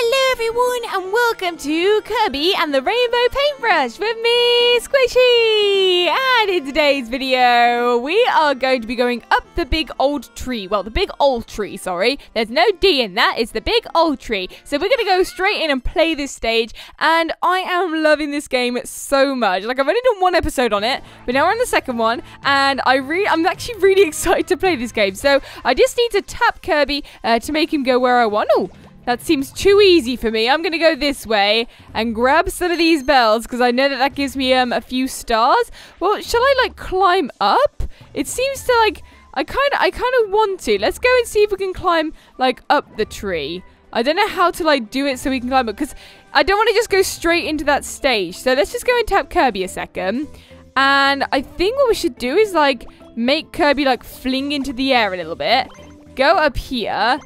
Hello everyone and welcome to Kirby and the Rainbow Paintbrush with me, Sqaishey! And in today's video, we are going to be going up the big old tree. Well, the big old tree, sorry. There's no D in that, it's the big old tree. So we're going to go straight in and play this stage, and I am loving this game so much. Like, I've only done one episode on it, but now we're on the second one, and I re I'm actually really excited to play this game. So I just need to tap Kirby uh, to make him go where I want. Oh, that seems too easy for me. I'm going to go this way and grab some of these bells because I know that that gives me um, a few stars. Well, shall I like climb up? It seems to like I kind of I kind of want to. Let's go and see if we can climb like up the tree. I don't know how to like do it so we can climb up because I don't want to just go straight into that stage. So let's just go and tap Kirby a second. And I think what we should do is like make Kirby like fling into the air a little bit. Go up here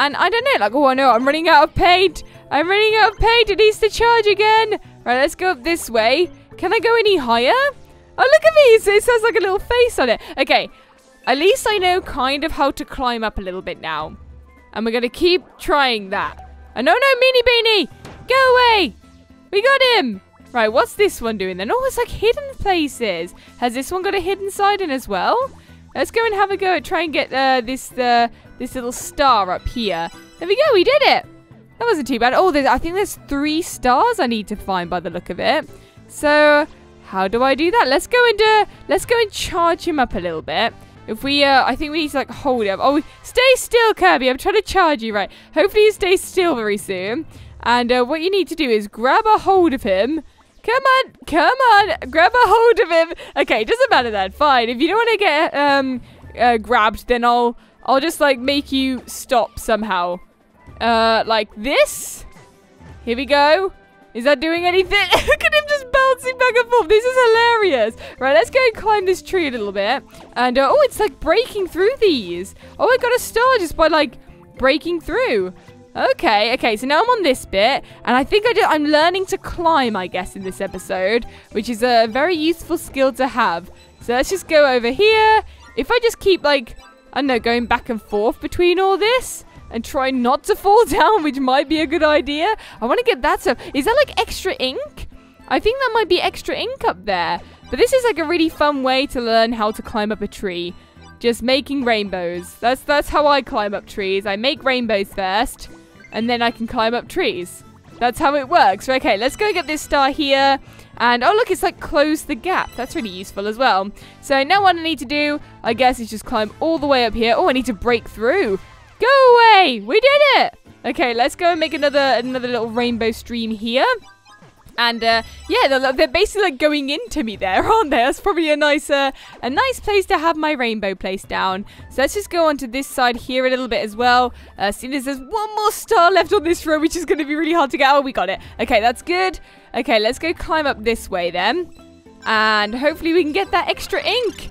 and I don't know, like, oh, I know, I'm running out of paint. I'm running out of paint. It needs to charge again. Right, let's go up this way. Can I go any higher? Oh, look at me. It says like a little face on it. Okay, at least I know kind of how to climb up a little bit now. And we're going to keep trying that. Oh, no, no, Meanie Beanie. Go away. We got him. Right, what's this one doing then? Oh, it's like hidden places. Has this one got a hidden side in as well? Let's go and have a go at try and get uh, this uh, this little star up here. There we go, we did it. That wasn't too bad. Oh, I think there's three stars I need to find by the look of it. So, how do I do that? Let's go and uh, let's go and charge him up a little bit. If we, uh, I think we need to like hold him. Oh, stay still, Kirby. I'm trying to charge you, right? Hopefully you stay still very soon. And uh, what you need to do is grab a hold of him Come on, come on, grab a hold of him. Okay, it doesn't matter then. Fine. If you don't want to get um uh, grabbed, then I'll I'll just like make you stop somehow. Uh, like this. Here we go. Is that doing anything? Look at him just bouncing back and forth. This is hilarious. Right, let's go and climb this tree a little bit. And, uh, oh, it's like breaking through these. Oh, I got a star just by, like, breaking through. Okay, okay, so now I'm on this bit, and I think I do, I'm learning to climb, I guess, in this episode, which is a very useful skill to have. So let's just go over here. If I just keep, like, I don't know, going back and forth between all this, and try not to fall down, which might be a good idea. I want to get that stuff. Is that, like, extra ink? I think that might be extra ink up there. But this is, like, a really fun way to learn how to climb up a tree. Just making rainbows. That's that's how I climb up trees. I make rainbows first and then I can climb up trees. That's how it works. Okay, let's go get this star here. And, oh, look, it's like close the gap. That's really useful as well. So now what I need to do, I guess, is just climb all the way up here. Oh, I need to break through. Go away! We did it! Okay, let's go and make another another little rainbow stream here. And uh, yeah, they're, they're, basically like going into me there, aren't they? That's probably a nice, uh, a nice place to have my rainbow placed down. So let's just go onto this side here a little bit as well. Uh, seeing as there's one more star left on this row, which is going to be really hard to get. Oh, we got it. Okay, that's good. Okay, let's go climb up this way then. And hopefully we can get that extra ink.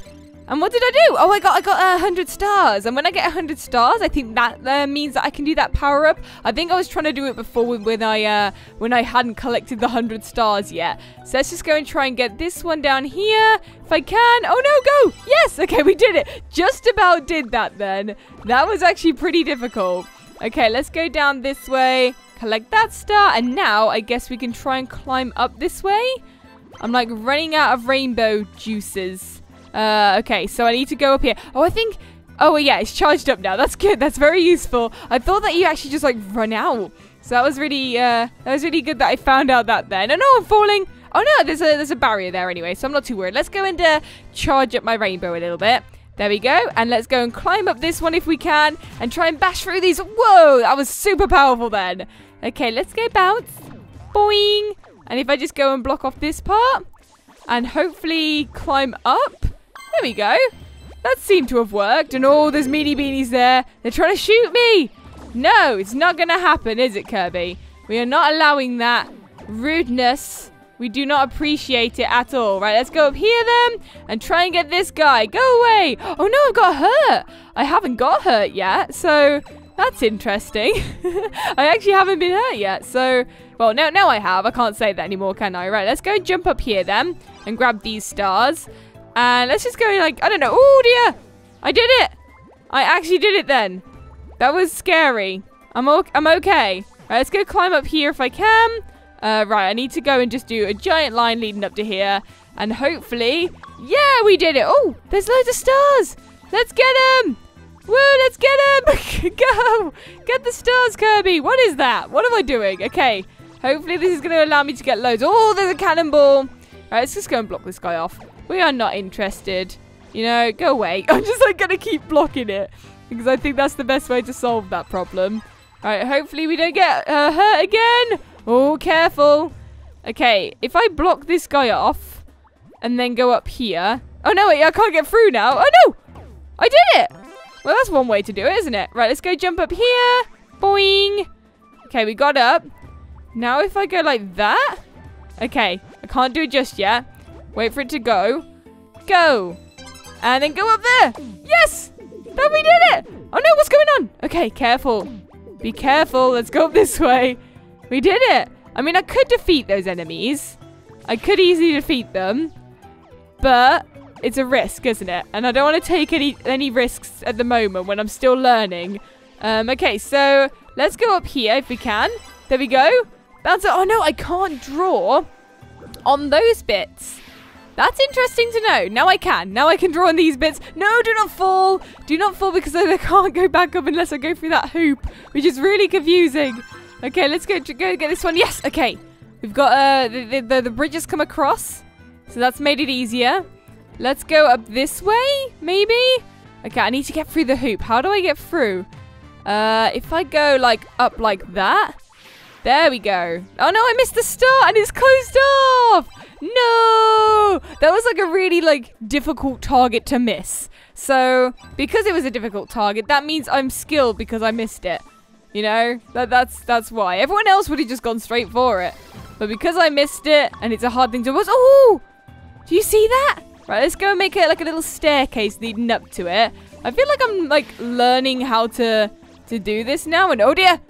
And what did I do? Oh, I got I got uh, hundred stars. And when I get a hundred stars, I think that uh, means that I can do that power up. I think I was trying to do it before when I uh, when I hadn't collected the hundred stars yet. So let's just go and try and get this one down here if I can. Oh no, go! Yes, okay, we did it. Just about did that then. That was actually pretty difficult. Okay, let's go down this way, collect that star, and now I guess we can try and climb up this way. I'm like running out of rainbow juices. Uh, okay, so I need to go up here. Oh, I think... Oh, yeah, it's charged up now. That's good. That's very useful. I thought that you actually just, like, run out. So that was really, uh, that was really good that I found out that then. Oh, no, I'm falling. Oh, no, there's a, there's a barrier there anyway, so I'm not too worried. Let's go and uh, charge up my rainbow a little bit. There we go. And let's go and climb up this one if we can and try and bash through these. Whoa, that was super powerful then. Okay, let's go bounce. Boing. And if I just go and block off this part and hopefully climb up. There we go. That seemed to have worked. And oh, there's meanie beanies there. They're trying to shoot me. No, it's not going to happen, is it, Kirby? We are not allowing that rudeness. We do not appreciate it at all. Right, let's go up here then and try and get this guy. Go away. Oh, no, I've got hurt. I haven't got hurt yet. So that's interesting. I actually haven't been hurt yet. So, well, now, now I have. I can't say that anymore, can I? Right, let's go jump up here then and grab these stars. And let's just go like, I don't know. Oh dear. I did it. I actually did it then. That was scary. I'm, I'm okay. Right, let's go climb up here if I can. Uh, right, I need to go and just do a giant line leading up to here. And hopefully, yeah, we did it. Oh, there's loads of stars. Let's get them. Woo, let's get them. Go! Get the stars, Kirby! What is that? What am I doing? Okay, hopefully this is going to allow me to get loads. Oh, there's a cannonball! Alright, let's just go and block this guy off. We are not interested. You know, go away. I'm just like going to keep blocking it. Because I think that's the best way to solve that problem. Alright, hopefully we don't get uh, hurt again. Oh, careful. Okay, if I block this guy off and then go up here. Oh, no, wait, I can't get through now. Oh, no! I did it! Well, that's one way to do it, isn't it? Right, let's go jump up here. Boing. Okay, we got up. Now if I go like that. Okay, I can't do it just yet. Wait for it to go. Go. And then go up there. Yes! Then we did it! Oh no, what's going on? Okay, careful. Be careful. Let's go up this way. We did it. I mean, I could defeat those enemies. I could easily defeat them. But it's a risk, isn't it? And I don't want to take any any risks at the moment when I'm still learning. Um, okay, so let's go up here if we can. There we go. Bounce. Oh no, I can't draw on those bits. That's interesting to know. Now I can. Now I can draw on these bits. No, do not fall. Do not fall because I can't go back up unless I go through that hoop, which is really confusing. Okay, let's go, go get this one. Yes, okay. We've got uh, the, the, the bridge has come across. So that's made it easier. Let's go up this way, maybe? Okay, I need to get through the hoop. How do I get through? Uh, if I go, like, up like that. There we go. Oh, no, I missed the start and it's closed off. No! That was, like, a really, like, difficult target to miss. So, because it was a difficult target, that means I'm skilled because I missed it. You know? That, that's, that's why. Everyone else would have just gone straight for it. But because I missed it and it's a hard thing to... Oh! Do you see that? Right, let's go and make it like a little staircase leading up to it. I feel like I'm like learning how to to do this now. And oh dear.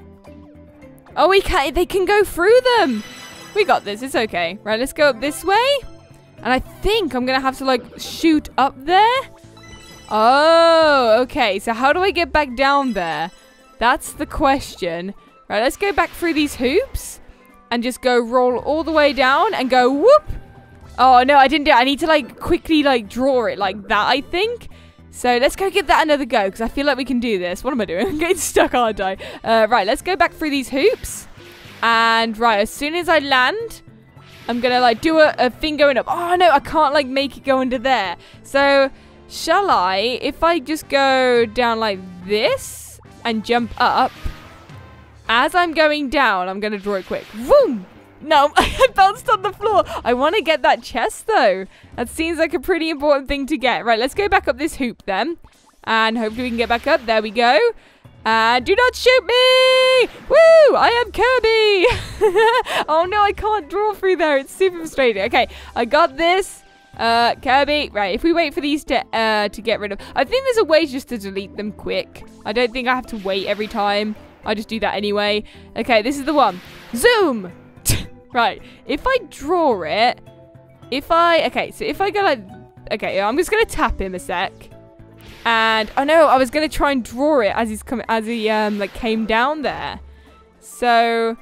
Oh, we can they can go through them. We got this. It's okay. Right, let's go up this way. And I think I'm going to have to like shoot up there. Oh, okay. So how do I get back down there? That's the question. Right, let's go back through these hoops and just go roll all the way down and go whoop Oh, no, I didn't do it. I need to, like, quickly, like, draw it like that, I think. So let's go give that another go, because I feel like we can do this. What am I doing? I'm getting stuck, aren't I? Uh, right, let's go back through these hoops. And, right, as soon as I land, I'm going to, like, do a, a thing going up. Oh, no, I can't, like, make it go under there. So, shall I, if I just go down like this and jump up, as I'm going down, I'm going to draw it quick. Boom! No, I bounced on the floor. I want to get that chest, though. That seems like a pretty important thing to get. Right, let's go back up this hoop, then. And hopefully we can get back up. There we go. And do not shoot me! Woo! I am Kirby! oh, no, I can't draw through there. It's super frustrating. Okay, I got this. Uh, Kirby. Right, if we wait for these to, uh, to get rid of... I think there's a way just to delete them quick. I don't think I have to wait every time. I just do that anyway. Okay, this is the one. Zoom! Right, if I draw it, if I, okay, so if I go like, okay, I'm just going to tap him a sec. And, oh know I was to try and draw it as he's coming, as he, um, like, came down there. So,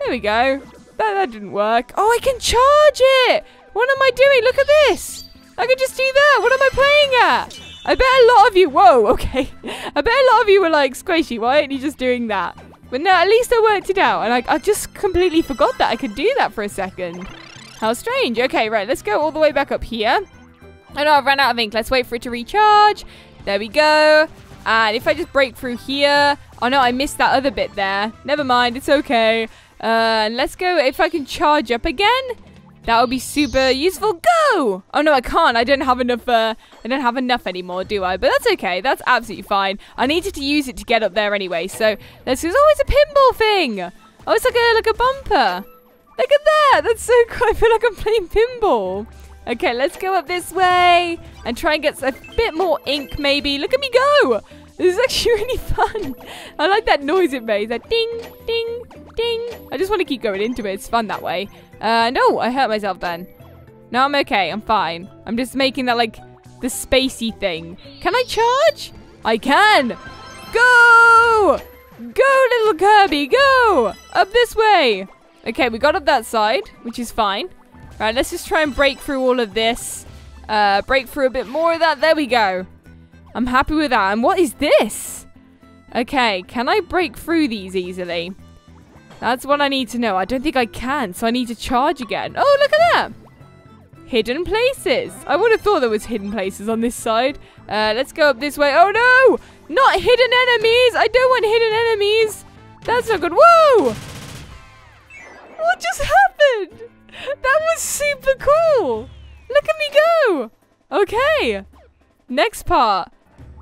there we go. That, that didn't work. Oh, I can charge it! What am I doing? Look at this! I can just do that! What am I playing at? I bet a lot of you, whoa, okay. I bet a lot of you were like, Sqaishey, why aren't you just doing that? But no, at least I worked it out. And I, I just completely forgot that I could do that for a second. How strange. Okay, right. Let's go all the way back up here. Oh no, I've run out of ink. Let's wait for it to recharge. There we go. And if I just break through here. Oh no, I missed that other bit there. Never mind. It's okay. Uh, let's go. If I can charge up again. That would be super useful. Go! Oh no, I can't. I don't have enough. Uh, I don't have enough anymore, do I? But that's okay. That's absolutely fine. I needed to use it to get up there anyway. So this is always a pinball thing. Oh, it's like a like a bumper. Look at that. That's so cool. I feel like I'm playing pinball. Okay, let's go up this way and try and get a bit more ink, maybe. Look at me go. This is actually really fun. I like that noise it makes. That ding, ding, ding. I just want to keep going into it. It's fun that way. Uh, no, I hurt myself then. No, I'm okay. I'm fine. I'm just making that, like, the spacey thing. Can I charge? I can. Go! Go, little Kirby, go! Up this way. Okay, we got up that side, which is fine. Right, let's just try and break through all of this. Uh, break through a bit more of that. There we go. I'm happy with that. And what is this? Okay, can I break through these easily? That's what I need to know. I don't think I can, so I need to charge again. Oh, look at that! Hidden places. I would have thought there was hidden places on this side. Uh, let's go up this way. Oh, no! Not hidden enemies! I don't want hidden enemies! That's not good. Whoa! What just happened? That was super cool! Look at me go! Okay. Next part.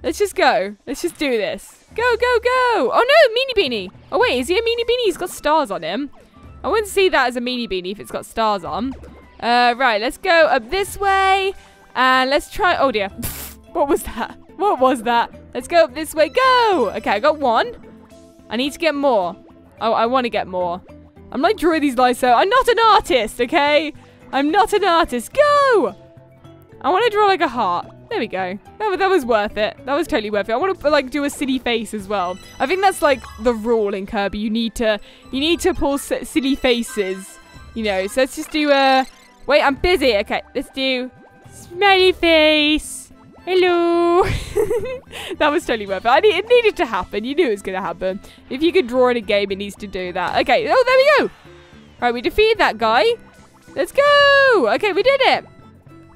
Let's just go. Let's just do this. Go, go, go! Oh no, Meanie Beanie! Oh wait, is he a Meanie Beanie? He's got stars on him. I wouldn't see that as a Meanie Beanie if it's got stars on. Uh, right, let's go up this way. And let's try... Oh dear. what was that? What was that? Let's go up this way. Go! Okay, I got one. I need to get more. Oh, I want to get more. I'm like drawing these lines out. I'm not an artist, okay? I'm not an artist. Go! I want to draw like a heart. There we go. That, that was worth it. That was totally worth it. I want to like do a silly face as well. I think that's like the rule in Kirby. You need to you need to pull silly faces. You know. So let's just do a. Wait, I'm busy. Okay, let's do smiley face. Hello. that was totally worth it. I it needed to happen. You knew it was going to happen. If you could draw in a game, it needs to do that. Okay. Oh, there we go. All right, we defeated that guy. Let's go! Okay, we did it!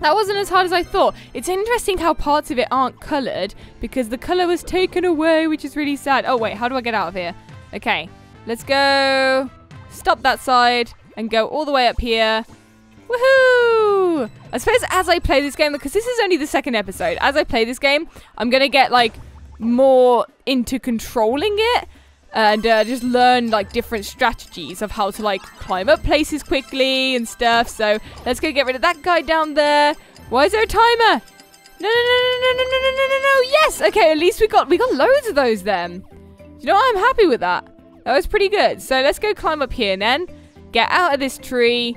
That wasn't as hard as I thought. It's interesting how parts of it aren't coloured because the colour was taken away, which is really sad. Oh, wait, how do I get out of here? Okay, let's go. Stop that side and go all the way up here. Woohoo! I suppose as I play this game, because this is only the second episode, as I play this game, I'm going to get like more into controlling it and uh, just learn like different strategies of how to like climb up places quickly and stuff. So let's go get rid of that guy down there. Why is there a timer? No, no, no, no, no, no, no, no, no, no. Yes. Okay, at least we got we got loads of those then. You know what? I'm happy with that. That was pretty good. So let's go climb up here then. Get out of this tree.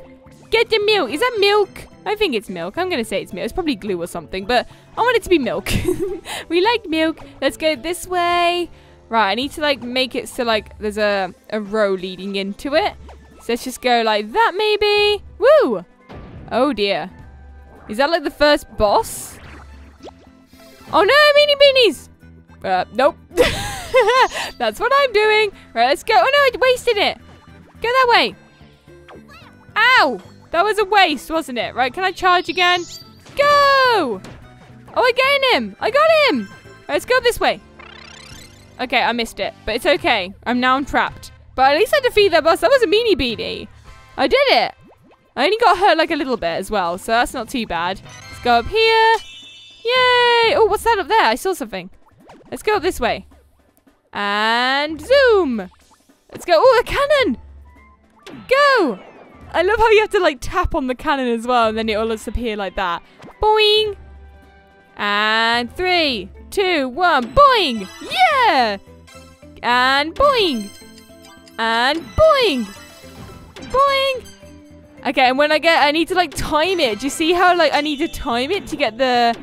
Get the milk. Is that milk? I think it's milk. I'm going to say it's milk. It's probably glue or something, but I want it to be milk. we like milk. Let's go this way. Right, I need to like make it so like there's a, a row leading into it. So let's just go like that maybe. Woo! Oh dear. Is that like the first boss? Oh no, meanie beanies! Uh, nope. That's what I'm doing. Right, let's go. Oh no, I wasted it. Go that way. Ow! That was a waste, wasn't it? Right, can I charge again? Go! Oh, I gained him. I got him. Right, let's go this way. Okay, I missed it, but it's okay. I'm now trapped. But at least I defeated that boss. That was a meanie beanie. I did it. I only got hurt like a little bit as well, so that's not too bad. Let's go up here. Yay! Oh, what's that up there? I saw something. Let's go up this way. And zoom! Let's go. Oh, a cannon! Go! I love how you have to like tap on the cannon as well, and then it will just appear like that. Boing! And three, two, one, boing! Yeah! And boing! And boing! Boing! Okay, and when I get, I need to like time it. Do you see how like I need to time it to get the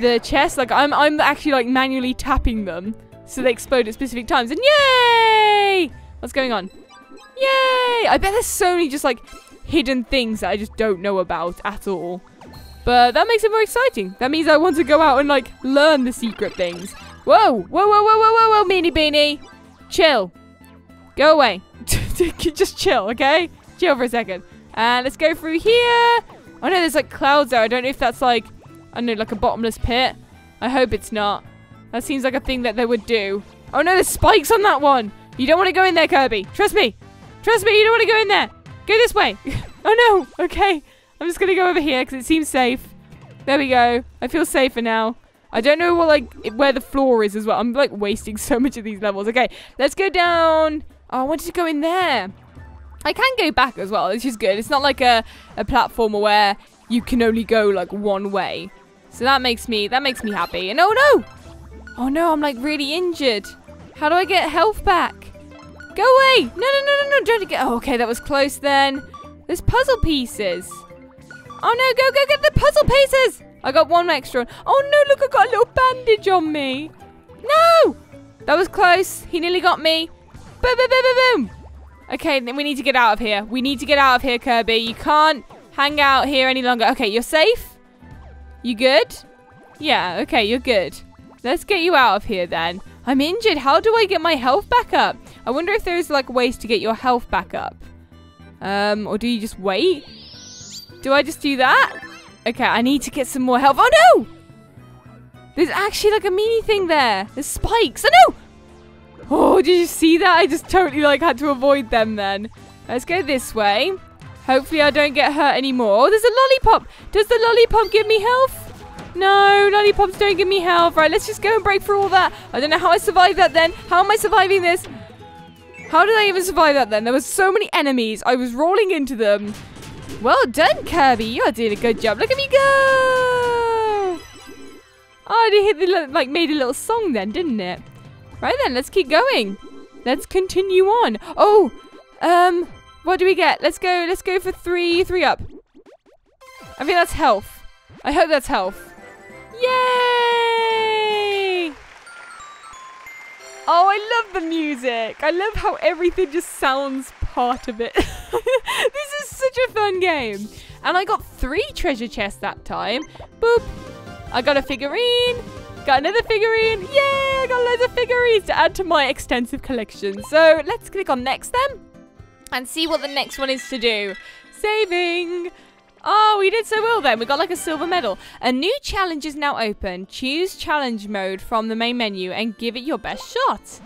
the chest? Like I'm, I'm actually like manually tapping them so they explode at specific times. And yay! What's going on? Yay! I bet there's so many just like hidden things that I just don't know about at all. But that makes it more exciting. That means I want to go out and like learn the secret things. Whoa, whoa, whoa, whoa, whoa, whoa, whoa, Meanie Beanie. Chill. Go away. just chill, okay? Chill for a second. And let's go through here. Oh no, there's like clouds there. I don't know if that's like, I don't know, like a bottomless pit. I hope it's not. That seems like a thing that they would do. Oh no, there's spikes on that one. You don't want to go in there, Kirby. Trust me. Trust me, you don't want to go in there. Go this way. oh no. Okay. I'm just going to go over here because it seems safe. There we go. I feel safer now. I don't know what like where the floor is as well. I'm like wasting so much of these levels. Okay, let's go down. Oh, I wanted to go in there. I can go back as well, which is good. It's not like a, a platformer where you can only go like one way. So that makes me that makes me happy. And oh no! Oh no, I'm like really injured. How do I get health back? Go away! No, no, no, no, no, don't get... Oh, okay, that was close then. There's puzzle pieces. Oh no, go, go get the puzzle pieces! I got one extra. Oh no, look, I got a little bandage on me. No! That was close. He nearly got me. Boom, boom, boom, boom, boom. Okay, then we need to get out of here. We need to get out of here, Kirby. You can't hang out here any longer. Okay, you're safe? You good? Yeah, okay, you're good. Let's get you out of here then. I'm injured. How do I get my health back up? I wonder if there's like ways to get your health back up. Um, or do you just wait? Do I just do that? Okay, I need to get some more health. Oh no! There's actually like a mini thing there. There's spikes. Oh no! Oh, did you see that? I just totally like had to avoid them then. Let's go this way. Hopefully I don't get hurt anymore. Oh, there's a lollipop. Does the lollipop give me health? No, lollipops don't give me health. Right, let's just go and break through all that. I don't know how I survived that then. How am I surviving this? How did I even survive that then? There was so many enemies. I was rolling into them. Well done, Kirby. You're doing a good job. Look at me go. Oh, they hit the, like made a little song then, didn't it? Right then, let's keep going. Let's continue on. Oh, um, what do we get? Let's go. Let's go for three, three up. I think that's health. I hope that's health. Yay! Oh, I love the music. I love how everything just sounds part of it. this is such a fun game. And I got three treasure chests that time. Boop. I got a figurine. Got another figurine. Yay, I got loads of figurines to add to my extensive collection. So let's click on next then and see what the next one is to do. Saving. Oh, we did so well then. We got like a silver medal. A new challenge is now open. Choose challenge mode from the main menu and give it your best shot.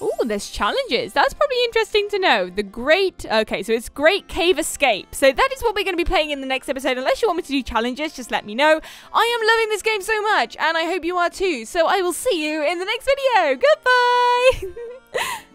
Oh, there's challenges. That's probably interesting to know. The Great... Okay, so it's Great Cave Escape. So that is what we're going to be playing in the next episode. Unless you want me to do challenges, just let me know. I am loving this game so much, and I hope you are too. So I will see you in the next video. Goodbye!